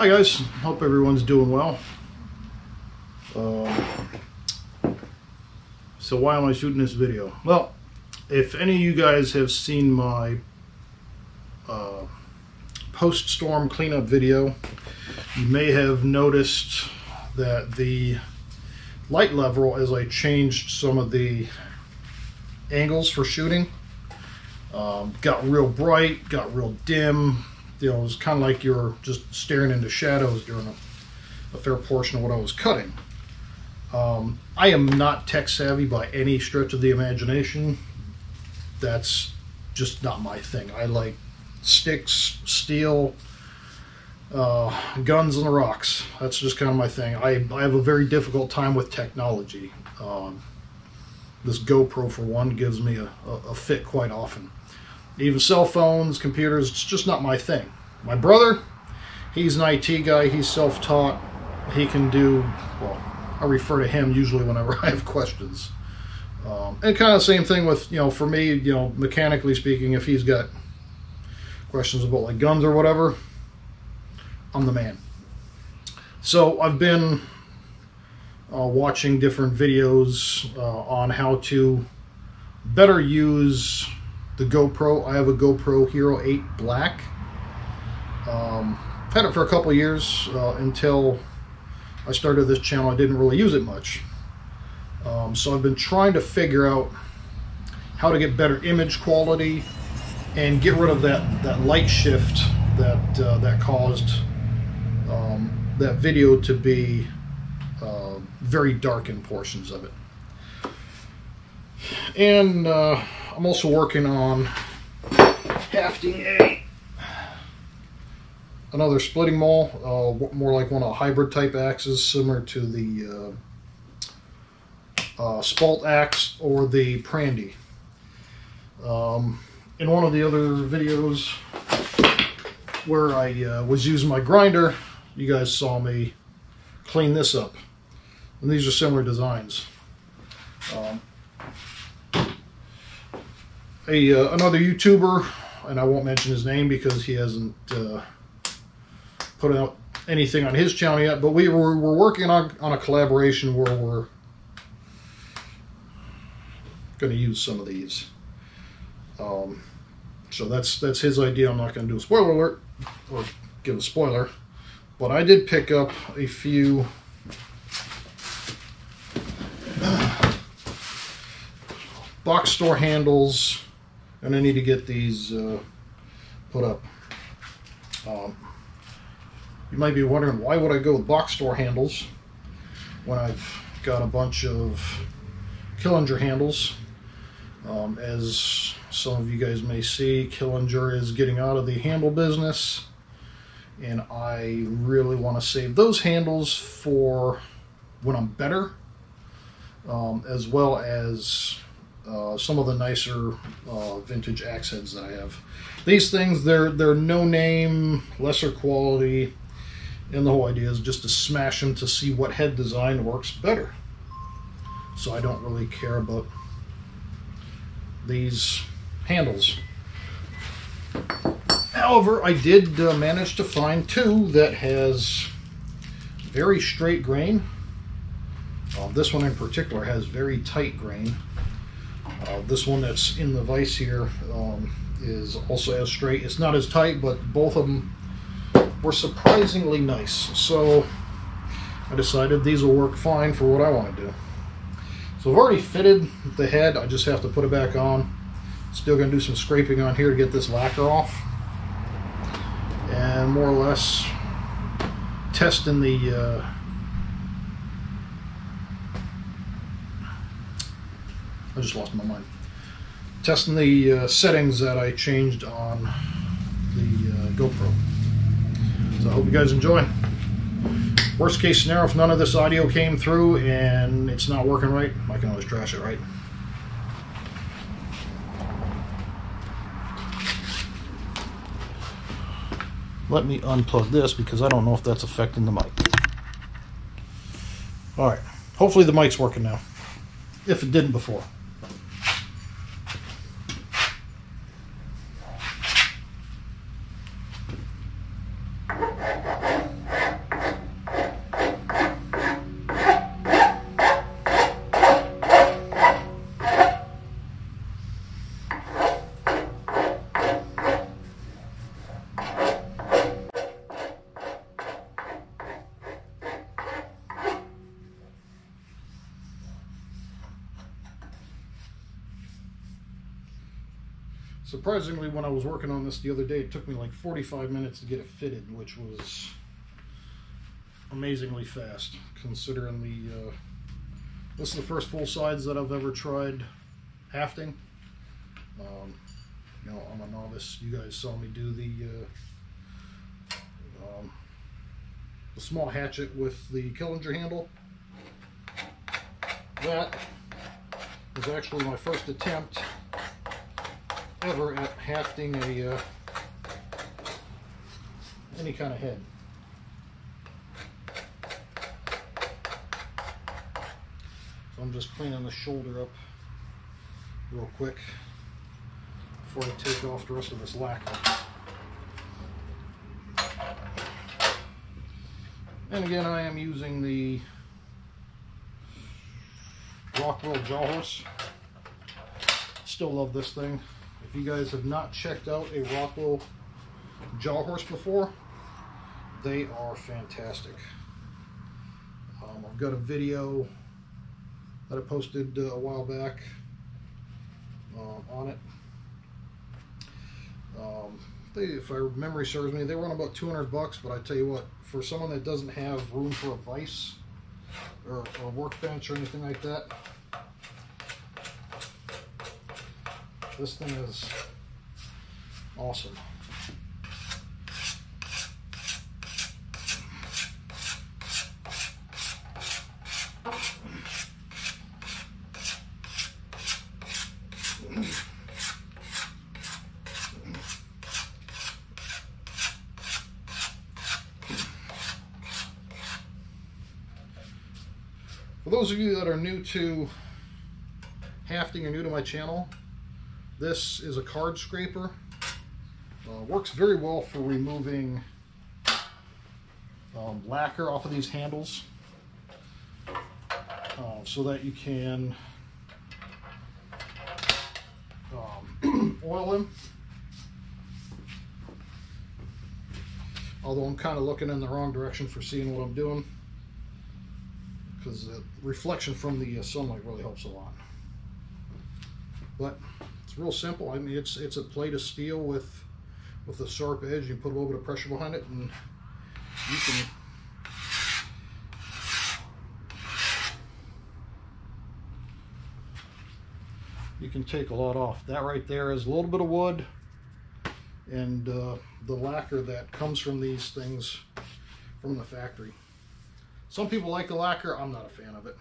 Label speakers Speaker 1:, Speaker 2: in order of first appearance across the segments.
Speaker 1: Hi guys, hope everyone's doing well. Uh, so why am I shooting this video? Well, if any of you guys have seen my uh, post-storm cleanup video, you may have noticed that the light level as I changed some of the angles for shooting um, got real bright, got real dim, you know, it was kind of like you were just staring into shadows during a, a fair portion of what I was cutting. Um, I am not tech savvy by any stretch of the imagination. That's just not my thing. I like sticks, steel, uh, guns, and rocks. That's just kind of my thing. I, I have a very difficult time with technology. Um, this GoPro, for one, gives me a, a, a fit quite often even cell phones, computers, it's just not my thing. My brother, he's an IT guy, he's self-taught. He can do, well, I refer to him usually whenever I have questions. Um, and kind of same thing with, you know, for me, you know, mechanically speaking, if he's got questions about like guns or whatever, I'm the man. So I've been uh, watching different videos uh, on how to better use the GoPro. I have a GoPro Hero 8 Black. Um, I've had it for a couple years uh, until I started this channel. I didn't really use it much. Um, so I've been trying to figure out how to get better image quality and get rid of that, that light shift that, uh, that caused um, that video to be uh, very dark in portions of it. And uh, I'm also working on hafting a another splitting maul, uh, more like one of the hybrid type axes, similar to the uh, uh, Spalt axe or the Prandy. Um, in one of the other videos where I uh, was using my grinder, you guys saw me clean this up. And these are similar designs. Um, a uh, another YouTuber, and I won't mention his name because he hasn't uh, put out anything on his channel yet. But we were we're working on on a collaboration where we're going to use some of these. Um, so that's that's his idea. I'm not going to do a spoiler alert or give a spoiler, but I did pick up a few. box store handles and I need to get these uh, put up. Um, you might be wondering why would I go with box store handles when I've got a bunch of Killinger handles. Um, as some of you guys may see, Killinger is getting out of the handle business and I really want to save those handles for when I'm better um, as well as uh, some of the nicer uh, vintage axe heads that I have. These things, they're they're no name, lesser quality, and the whole idea is just to smash them to see what head design works better. So I don't really care about these handles. However, I did uh, manage to find two that has very straight grain. Uh, this one in particular has very tight grain. Uh, this one that's in the vise here um, is also as straight. It's not as tight, but both of them were surprisingly nice. So I decided these will work fine for what I want to do. So I've already fitted the head. I just have to put it back on. Still going to do some scraping on here to get this lacquer off. And more or less testing the uh, I just lost my mind. Testing the uh, settings that I changed on the uh, GoPro. So I hope you guys enjoy. Worst case scenario, if none of this audio came through and it's not working right, I can always trash it, right? Let me unplug this because I don't know if that's affecting the mic. All right, hopefully the mic's working now, if it didn't before. Surprisingly, when I was working on this the other day, it took me like 45 minutes to get it fitted, which was amazingly fast, considering the... Uh, this is the first full size that I've ever tried hafting. Um, you know, I'm a novice. You guys saw me do the uh, um, the small hatchet with the Killinger handle. That was actually my first attempt ever at hafting a uh, any kind of head. So I'm just cleaning the shoulder up real quick before I take off the rest of this lacquer. And again, I am using the Rockwell Jawhorse. Still love this thing. If you guys have not checked out a Rockwell Jawhorse before, they are fantastic. Um, I've got a video that I posted uh, a while back uh, on it. Um, they, if I memory serves me, they run about 200 bucks. But I tell you what, for someone that doesn't have room for a vise or a workbench or anything like that, this thing is awesome. For those of you that are new to hafting or new to my channel, this is a card scraper. Uh, works very well for removing um, lacquer off of these handles uh, so that you can um, oil them. Although I'm kind of looking in the wrong direction for seeing what I'm doing because the reflection from the uh, sunlight really helps a lot. But real simple. I mean, it's it's a plate of steel with with a sharp edge. You put a little bit of pressure behind it, and you can. You can take a lot off. That right there is a little bit of wood and uh, the lacquer that comes from these things from the factory. Some people like the lacquer. I'm not a fan of it.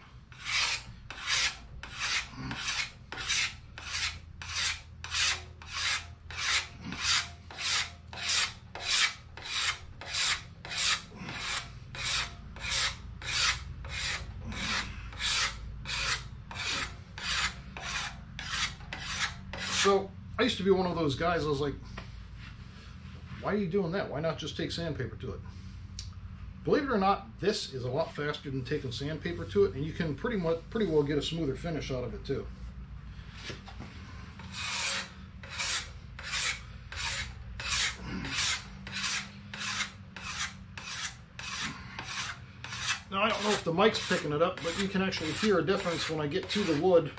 Speaker 1: So I used to be one of those guys. I was like, why are you doing that? Why not just take sandpaper to it? Believe it or not, this is a lot faster than taking sandpaper to it, and you can pretty much pretty well get a smoother finish out of it too. Now I don't know if the mic's picking it up, but you can actually hear a difference when I get to the wood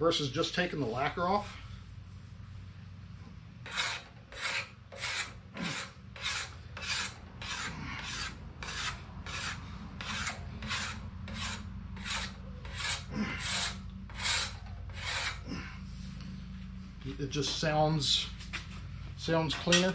Speaker 1: versus just taking the lacquer off. it just sounds sounds cleaner.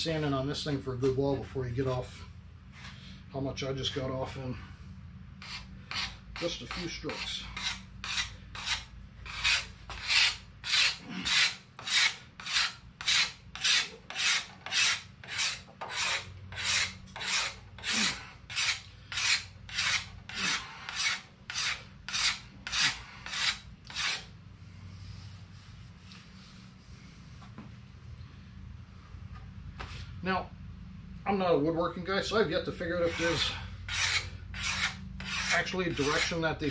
Speaker 1: Sanding on this thing for a good while before you get off how much I just got off in just a few strokes. Now, I'm woodworking guy, so I've yet to figure out if there's actually a direction that they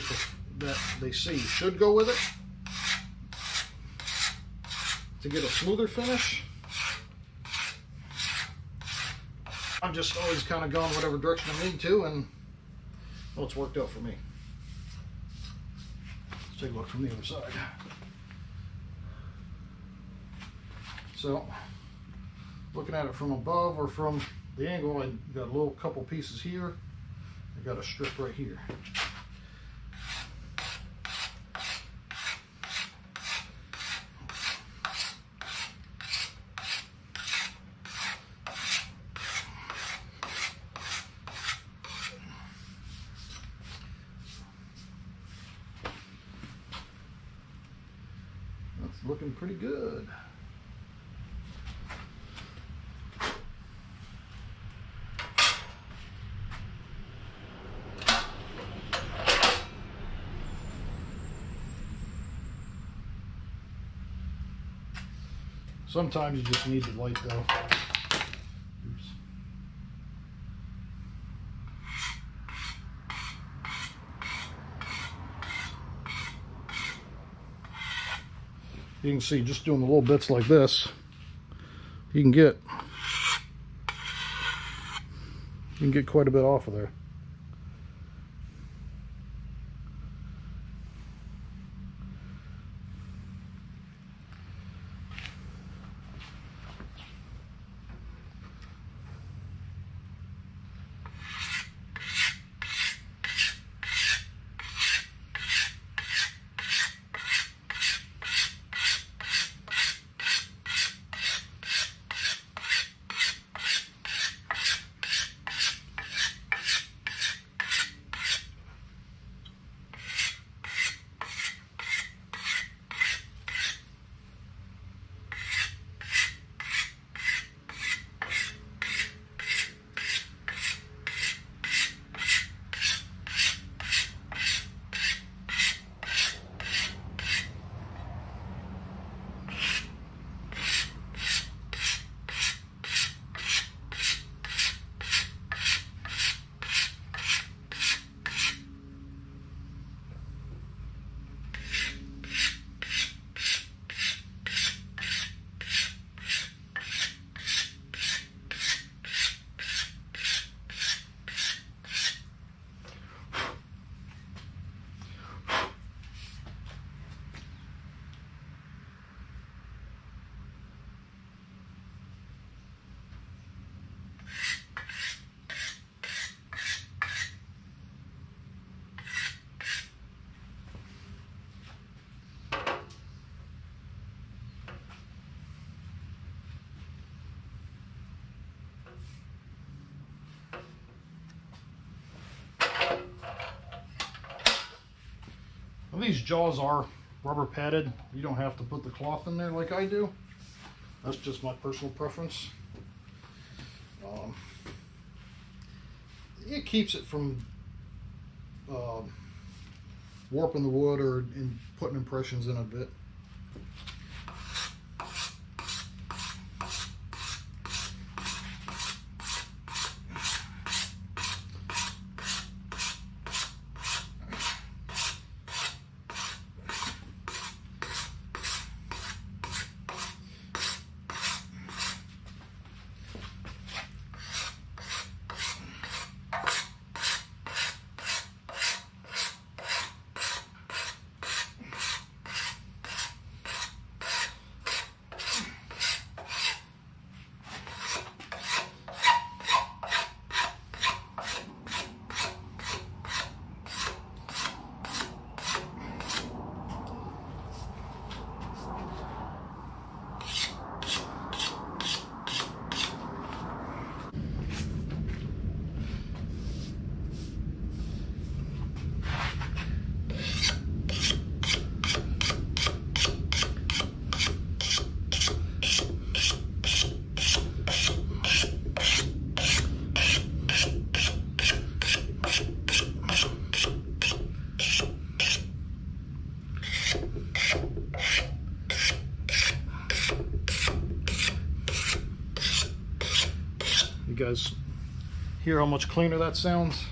Speaker 1: that they say you should go with it to get a smoother finish. I've just always kind of gone whatever direction I need to, and well, it's worked out for me. Let's take a look from the other side. So, looking at it from above or from the angle, I got a little couple pieces here. I got a strip right here. That's looking pretty good. Sometimes you just need the light though. You can see just doing the little bits like this, you can get you can get quite a bit off of there. These jaws are rubber padded. You don't have to put the cloth in there like I do. That's just my personal preference. Um, it keeps it from uh, warping the wood or in putting impressions in a bit. Hear how much cleaner that sounds?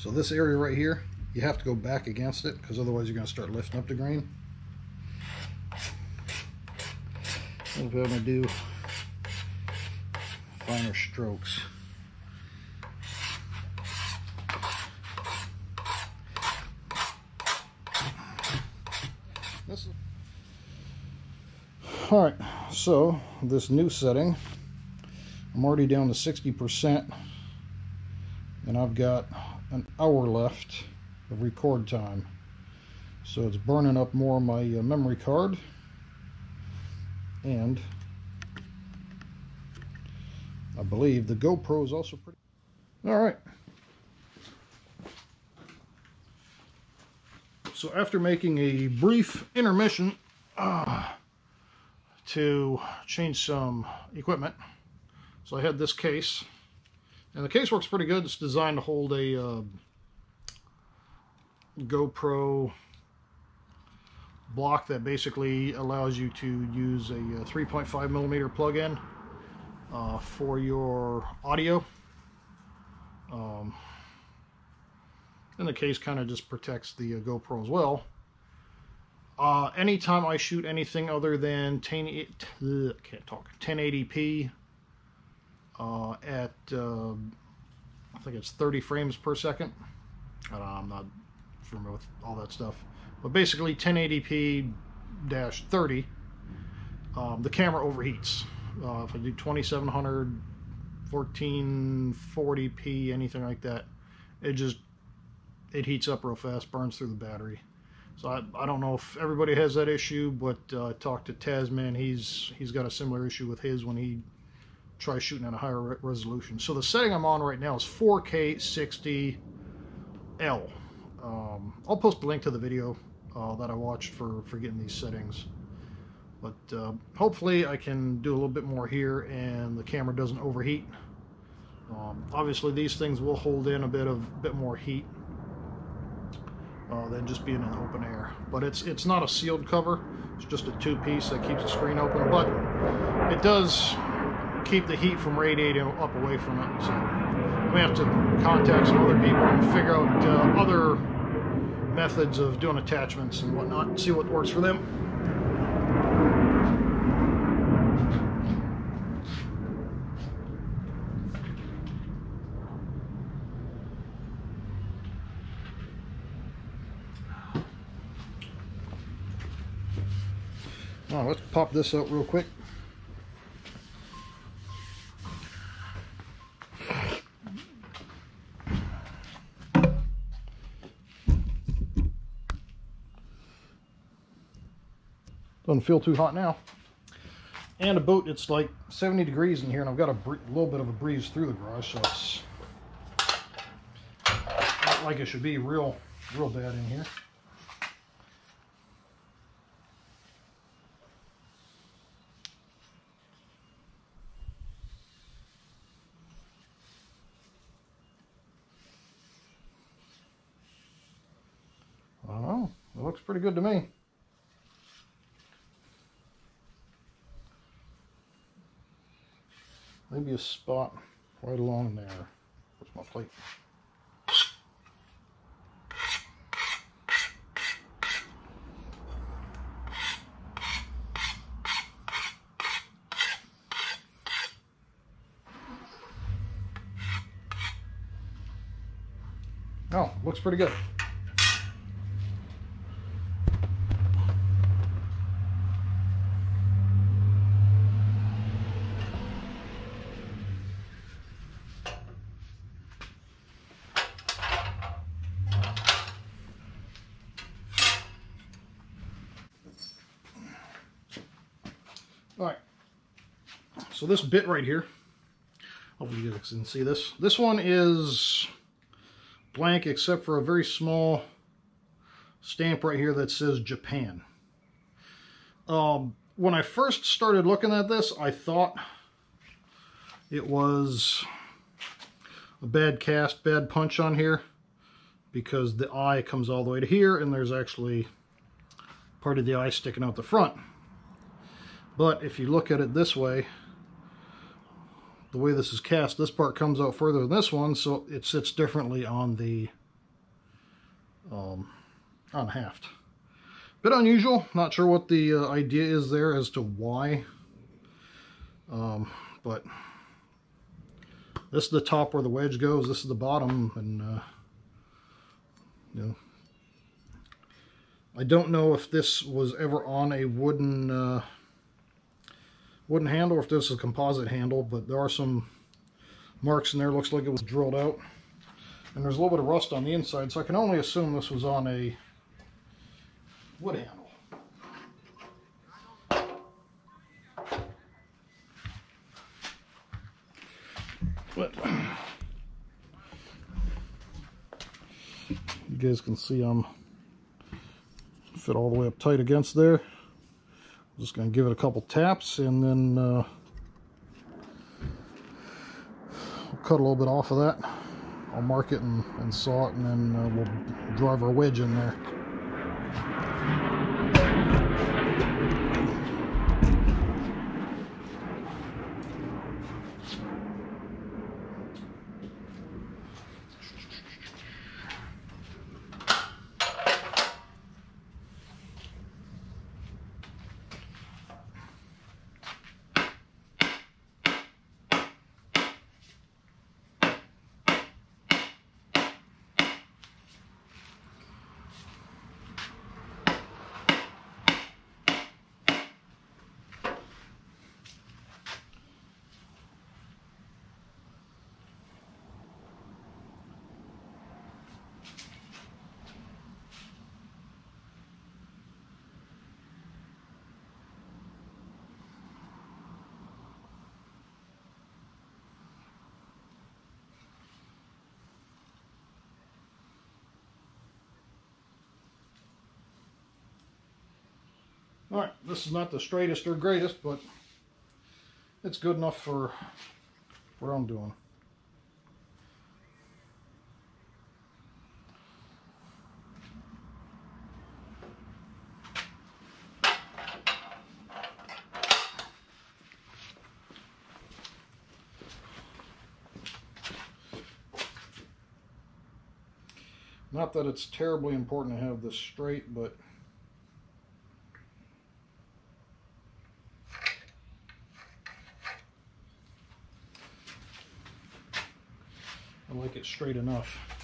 Speaker 1: So this area right here, you have to go back against it because otherwise you're going to start lifting up the grain. I'm going to do finer strokes. All right, so this new setting, I'm already down to 60% and I've got an hour left of record time. So it's burning up more of my uh, memory card. And I believe the GoPro is also pretty... Alright. So after making a brief intermission uh, to change some equipment, so I had this case and the case works pretty good. It's designed to hold a uh, GoPro block that basically allows you to use a, uh, 3.5 millimeter plug-in uh, for your audio. Um, and the case kind of just protects the uh, GoPro as well. Uh, anytime I shoot anything other than 10, can't talk, 1080p uh, at uh, I think it's 30 frames per second. I don't know, I'm not familiar with all that stuff, but basically 1080p 30, um, the camera overheats. Uh, if I do 2700, 1440p, anything like that, it just it heats up real fast, burns through the battery. So I, I don't know if everybody has that issue, but uh, I talked to Tasman. He's he's got a similar issue with his when he try shooting at a higher re resolution. So the setting I'm on right now is 4K 60L. Um, I'll post a link to the video uh, that I watched for, for getting these settings. But uh, hopefully I can do a little bit more here and the camera doesn't overheat. Um, obviously these things will hold in a bit of bit more heat uh, than just being in the open air. But it's it's not a sealed cover. It's just a two piece that keeps the screen open. But it does keep the heat from radiating up away from it. So I we have to contact some other people and figure out uh, other methods of doing attachments and whatnot, see what works for them. Now let's pop this out real quick. Doesn't feel too hot now. And a boat. it's like 70 degrees in here, and I've got a little bit of a breeze through the garage, so it's not like it should be real, real bad in here. I don't know. It looks pretty good to me. Maybe a spot right along there. Where's my plate? Oh, looks pretty good. So this bit right here, hopefully you guys can see this. This one is blank except for a very small stamp right here that says Japan. Um, when I first started looking at this, I thought it was a bad cast, bad punch on here because the eye comes all the way to here and there's actually part of the eye sticking out the front. But if you look at it this way, the way this is cast, this part comes out further than this one, so it sits differently on the um, on haft. Bit unusual. Not sure what the uh, idea is there as to why. Um, but this is the top where the wedge goes. This is the bottom, and uh, you know, I don't know if this was ever on a wooden. Uh, wooden handle or if this is a composite handle, but there are some marks in there. Looks like it was drilled out. And there's a little bit of rust on the inside, so I can only assume this was on a wood handle. But you guys can see I'm fit all the way up tight against there. Just going to give it a couple taps and then uh, cut a little bit off of that. I'll mark it and, and saw it and then uh, we'll drive our wedge in there. Alright, this is not the straightest or greatest, but it's good enough for what I'm doing. Not that it's terribly important to have this straight, but It straight enough.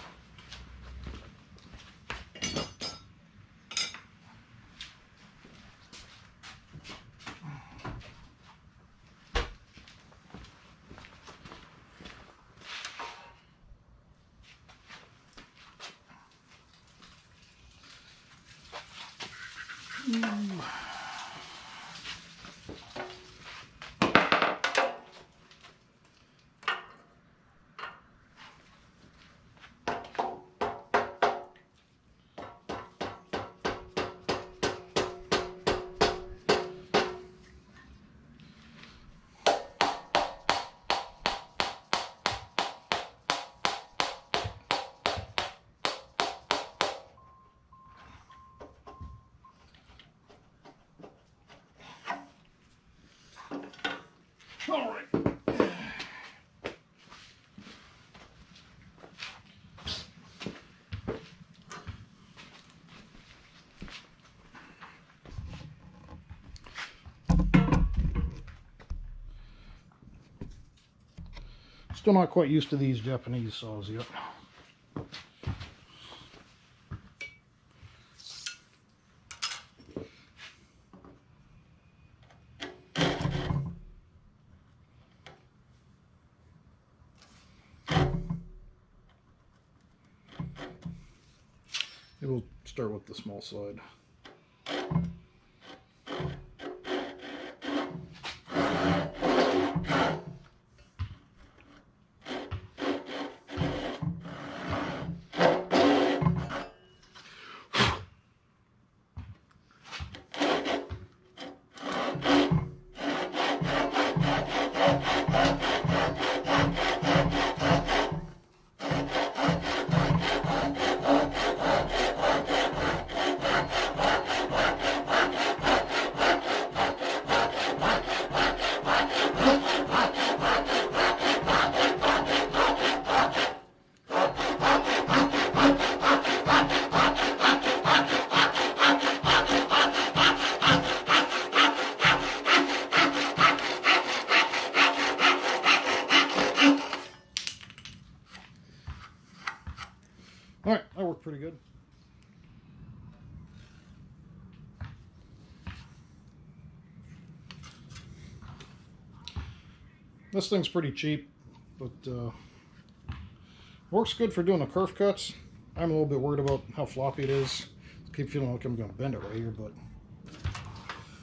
Speaker 1: Still not quite used to these Japanese saws yet. We'll start with the small side. All right, that worked pretty good. This thing's pretty cheap, but uh, works good for doing the kerf cuts. I'm a little bit worried about how floppy it is. I keep feeling like I'm going to bend it right here, but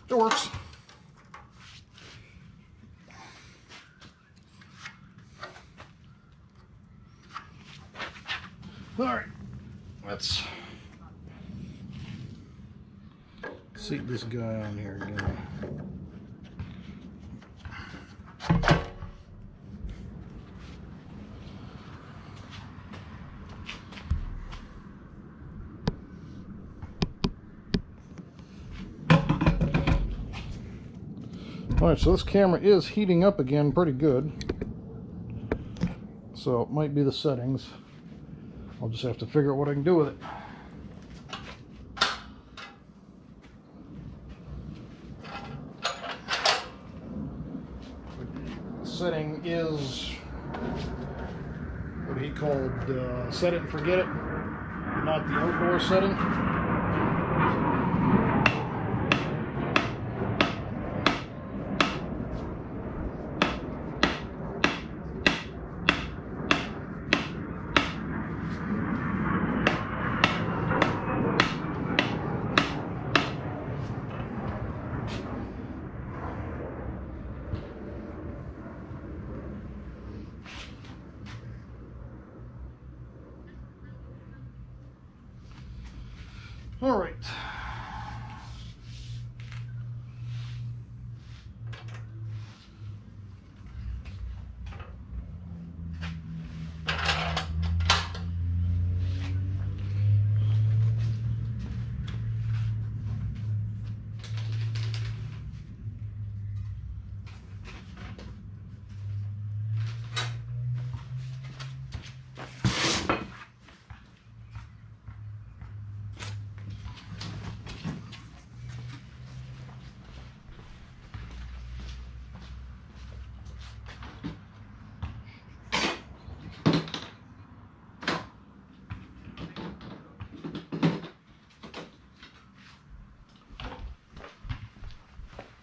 Speaker 1: it works. All right, let's seat this guy on here again. So this camera is heating up again pretty good. So it might be the settings. I'll just have to figure out what I can do with it. Setting is what he called uh, set it and forget it, not the outdoor setting. All right.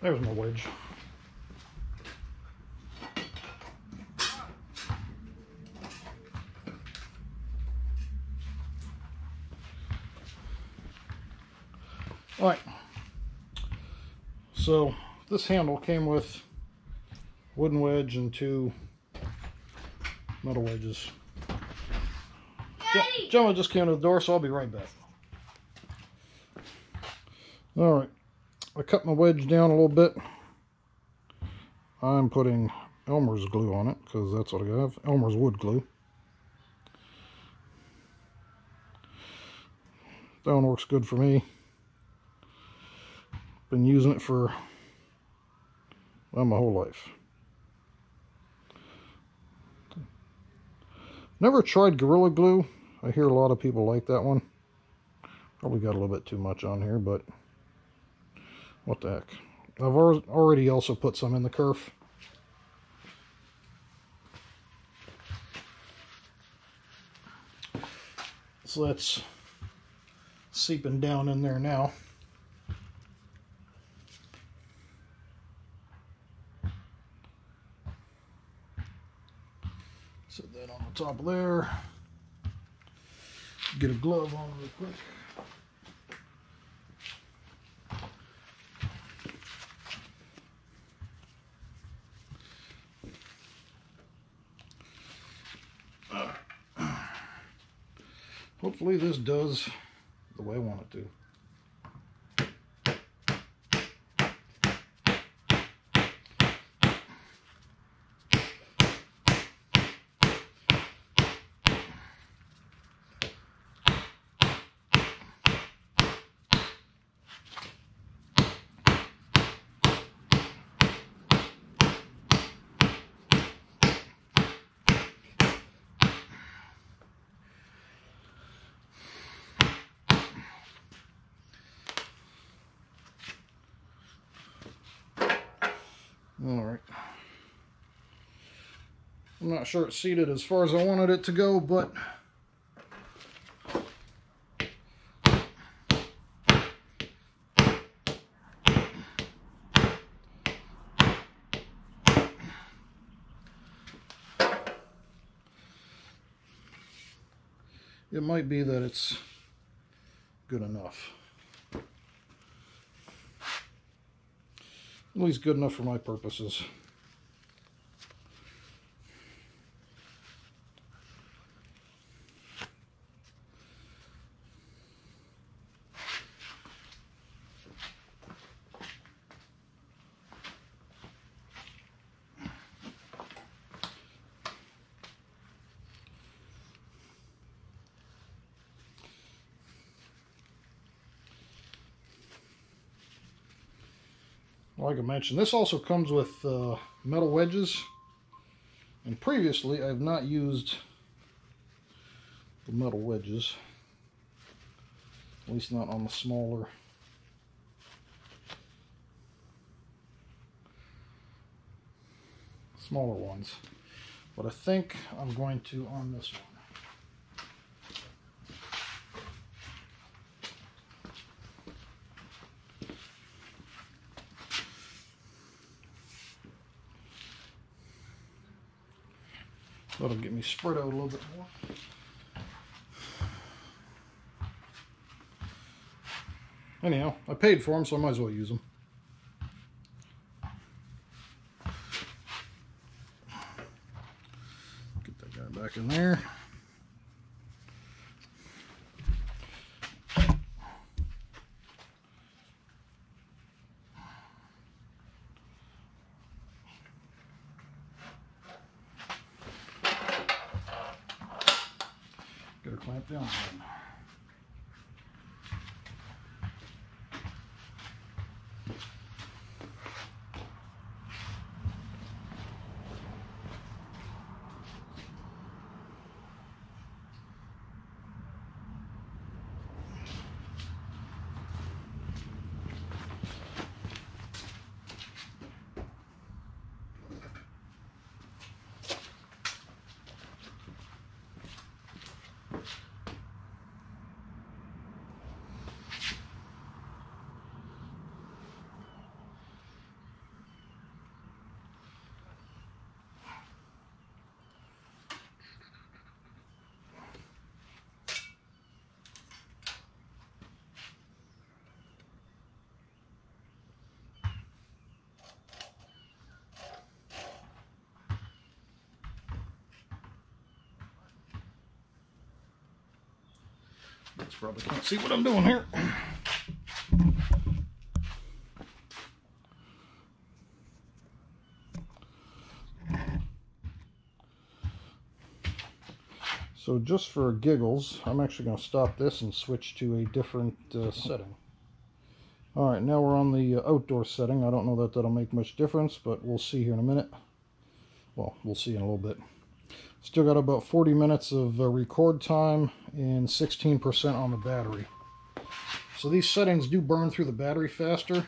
Speaker 1: There's my wedge. All right. So this handle came with wooden wedge and two metal wedges. Ge- Gentleman just came to the door, so I'll be right back. All right. Cut my wedge down a little bit. I'm putting Elmer's glue on it because that's what I have. Elmer's wood glue. That one works good for me. Been using it for well, my whole life. Never tried Gorilla Glue. I hear a lot of people like that one. Probably got a little bit too much on here, but what the heck. I've already also put some in the kerf. So that's seeping down in there now. Set that on the top of there. Get a glove on real quick. Hopefully this does the way I want it to. All right. I'm not sure it's seated as far as I wanted it to go, but it might be that it's good enough. At least good enough for my purposes. I mentioned, this also comes with uh, metal wedges. And previously, I've not used the metal wedges. At least not on the smaller smaller ones. But I think I'm going to on this one. That'll get me spread out a little bit more. Anyhow, I paid for them, so I might as well use them. Get that guy back in there. Get her clamped down again. Probably can't see what I'm doing here. So just for giggles, I'm actually going to stop this and switch to a different uh, setting. Alright, now we're on the uh, outdoor setting. I don't know that that'll make much difference, but we'll see here in a minute. Well, we'll see in a little bit. Still got about 40 minutes of uh, record time and 16% on the battery. So these settings do burn through the battery faster.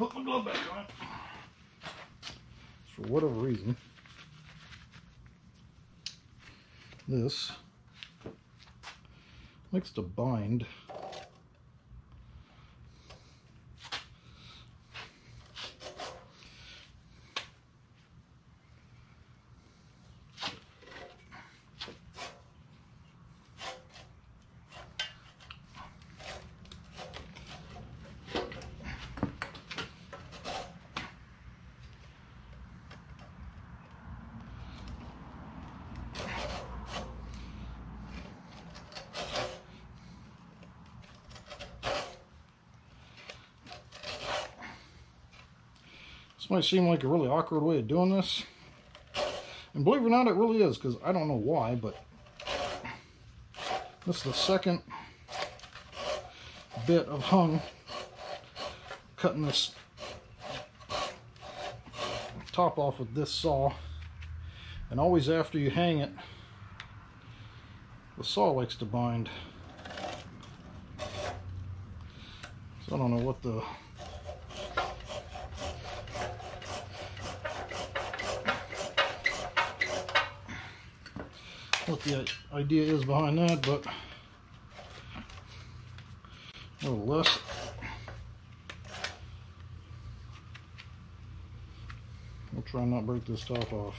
Speaker 1: Put my glove back on. For whatever reason, this likes to bind might seem like a really awkward way of doing this. And believe it or not, it really is, because I don't know why, but this is the second bit of hung cutting this top off with this saw. And always after you hang it, the saw likes to bind. So I don't know what the what the idea is behind that, but nevertheless, we'll try not break this top off.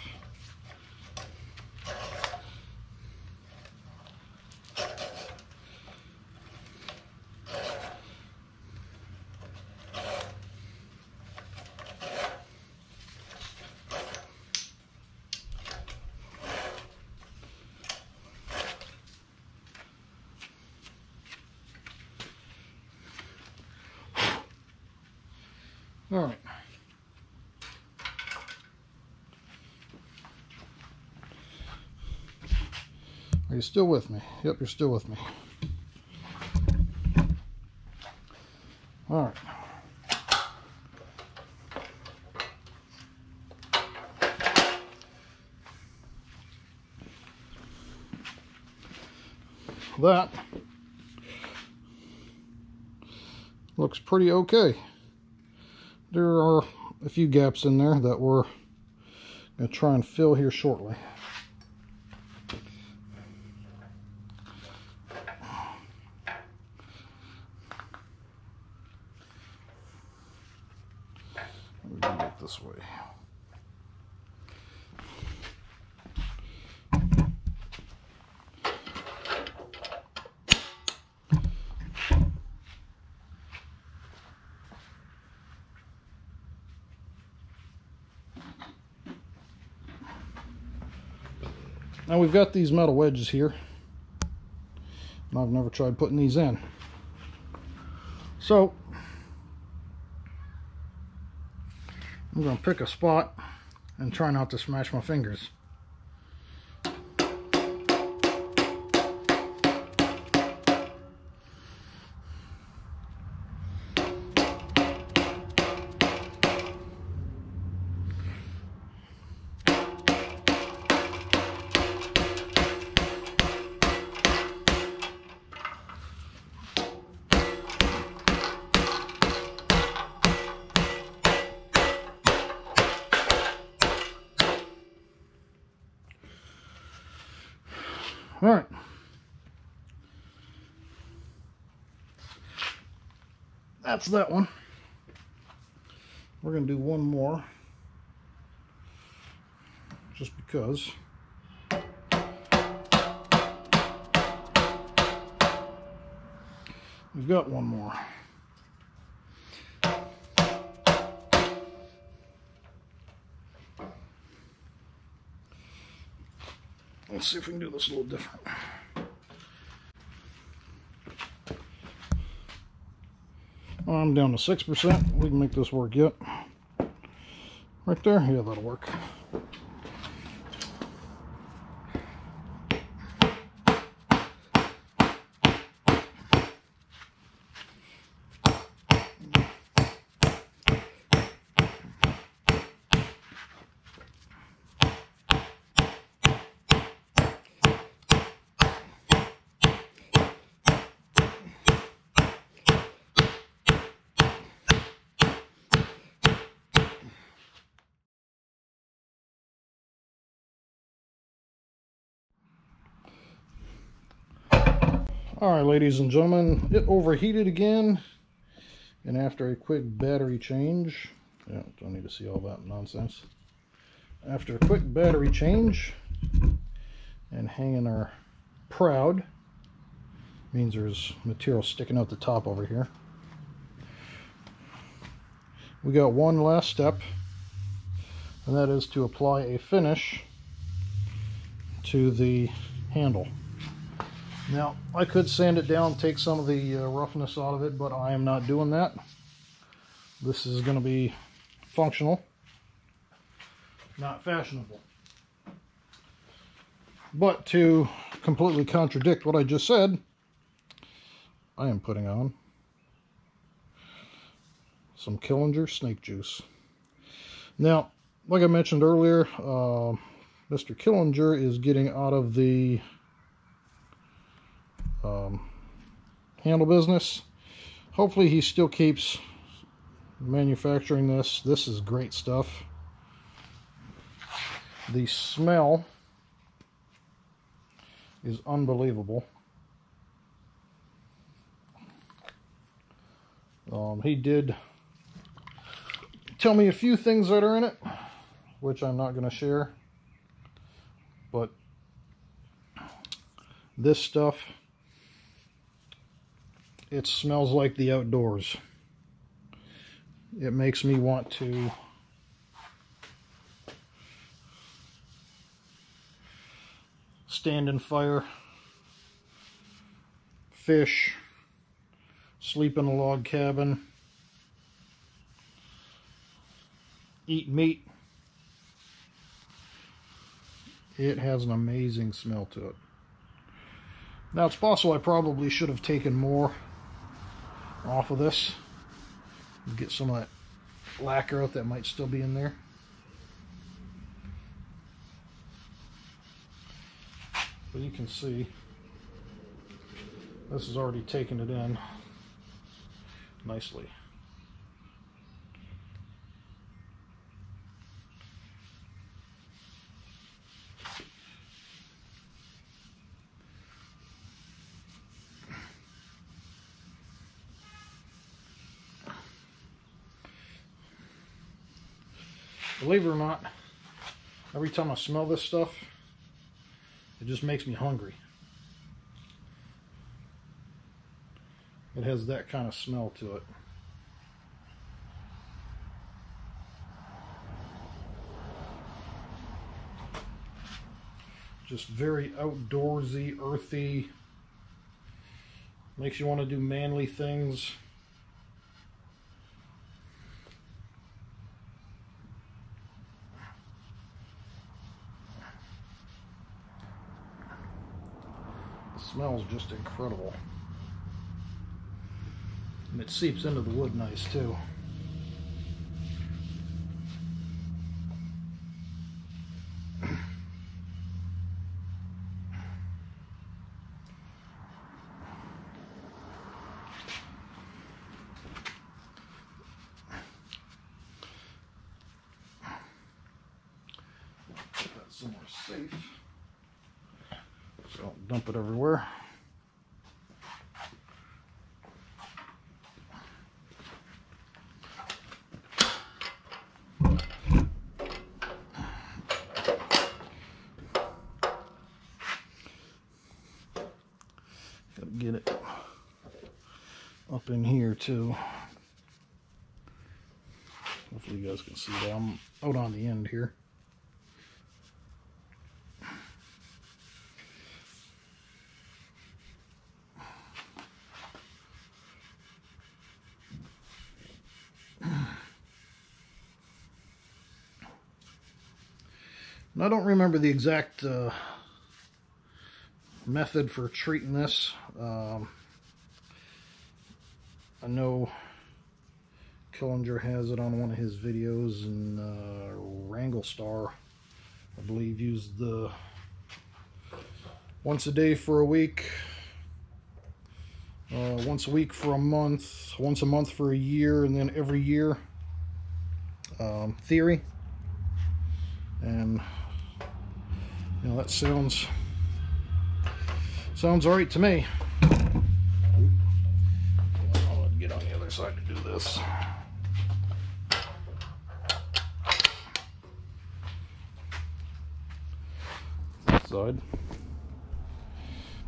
Speaker 1: All right. Are you still with me? Yep, you're still with me. All right. That looks pretty okay there are a few gaps in there that we're going to try and fill here shortly. We do it this way. Now we've got these metal wedges here. And I've never tried putting these in. So, I'm going to pick a spot and try not to smash my fingers. That's that one. We're going to do one more. Just because. We've got one more. Let's see if we can do this a little different. Well, I'm down to 6%. We can make this work yet. Right there? Yeah, that'll work. All right, ladies and gentlemen, it overheated again. And after a quick battery change, yeah, don't need to see all that nonsense. After a quick battery change and hanging our proud, means there's material sticking out the top over here. We got one last step, and that is to apply a finish to the handle. Now, I could sand it down, take some of the uh, roughness out of it, but I am not doing that. This is going to be functional, not fashionable. But to completely contradict what I just said, I am putting on some Killinger snake juice. Now, like I mentioned earlier, uh, Mr. Killinger is getting out of the um, handle business. Hopefully he still keeps manufacturing this. This is great stuff. The smell is unbelievable. Um, he did tell me a few things that are in it, which I'm not going to share. But this stuff, it smells like the outdoors. It makes me want to stand in fire, fish, sleep in a log cabin, eat meat. It has an amazing smell to it. Now it's possible I probably should have taken more off of this. Get some of that lacquer out that might still be in there. But you can see this is already taken it in nicely. Believe it or not, every time I smell this stuff, it just makes me hungry. It has that kind of smell to it. Just very outdoorsy, earthy. Makes you want to do manly things. Smells just incredible. And it seeps into the wood nice too. somewhere safe don't dump it everywhere. Gotta get it up in here too. Hopefully you guys can see that. I'm out on the end here. I don't remember the exact uh, method for treating this. Um, I know Killinger has it on one of his videos, and uh, Wranglerstar, I believe, used the once a day for a week, uh, once a week for a month, once a month for a year, and then every year um, theory. And you know, that sounds sounds all right to me. This. Side.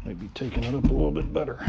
Speaker 1: Maybe taking it up a little bit better.